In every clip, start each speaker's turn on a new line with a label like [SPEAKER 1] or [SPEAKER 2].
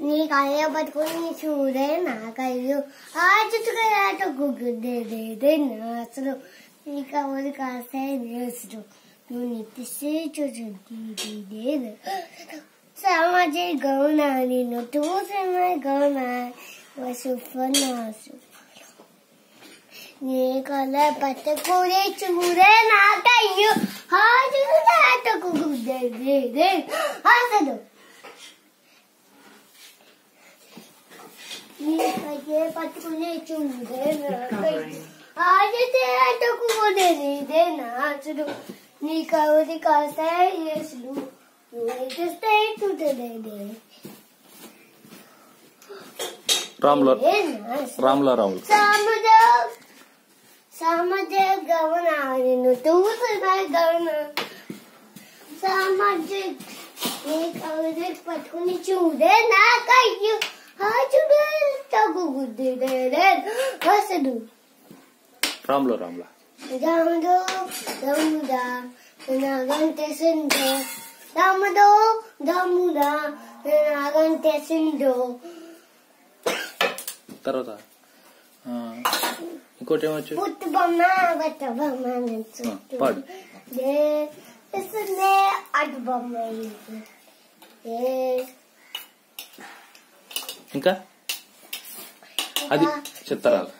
[SPEAKER 1] నీ కయ్య పట్టుకుని చూడే నాకయ్యో ఆ చుట్టుగా గుగ్గుదే నాసులు నీ కవరు కాసే నేసుడు నువ్వు నిప్పిస్తే చూడు సమాజ గౌన నిన్ను టూ సమయ గౌన వసుఫనాసు నీ కల పట్టుకునే చూడే నాకయ్యో ఆ చుట్టుగా గుగ్గుదే అసలు నీకైతే పట్టుకునే ఆడితే అట్టుకునేదే నాచుడు నీ చూడలేదే
[SPEAKER 2] రాముల రాముల రాములు
[SPEAKER 1] సామద సామద గమన నిన్ను నీ కవరి పట్టుకుని చూడే నాకయ్యో అసలు
[SPEAKER 2] రాముల రాముల
[SPEAKER 1] Damudo, damuda, nagante sindo. Damudo, damuda, nagante sindo.
[SPEAKER 2] తర్వాత ఇంకోటి ఏమొచ్చు
[SPEAKER 1] a bama, and
[SPEAKER 2] ఆ, పాడు
[SPEAKER 1] at bama.
[SPEAKER 2] ఇంకా అది చిత్తరాలు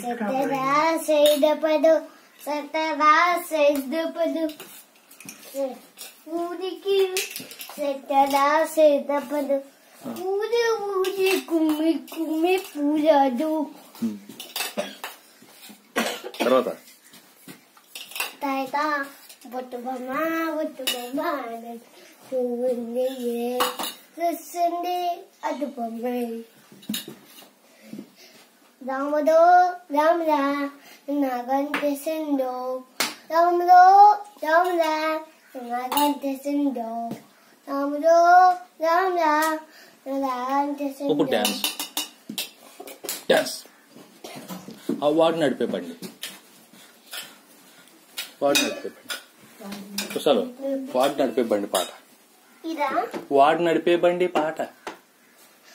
[SPEAKER 1] సతరా సైదపదు సతరా సైదపదు ఊరికి సతరా సైదపదు ఊరి ఊరి కుమ్మి కుమ్మి పూజదు
[SPEAKER 2] ఉమ్. తర్వాత
[SPEAKER 1] తాత బొట్టు బొమ్మ బొట్టు బొమ్మ పువ్వుంది చూస్తుంది అటు బొమ్మ రాముడు రాముడా నాగంటేసిందో రాముడు రాముడా నాగంటేసిందో రాముడు
[SPEAKER 2] ఇప్పుడు
[SPEAKER 1] నాగంటేసిందో
[SPEAKER 2] డ్యాన్స్. డ్యాన్స్ ఆ వాడు నడిపే బండి. వాడు నడిపే బండి. వాడు నడిపే బండి పాట. వాడు నడిపే బండి పాట.